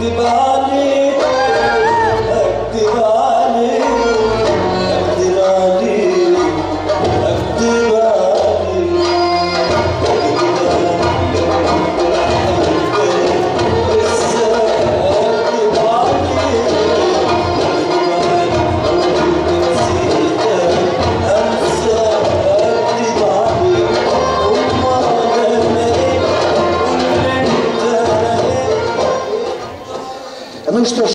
the body ну и что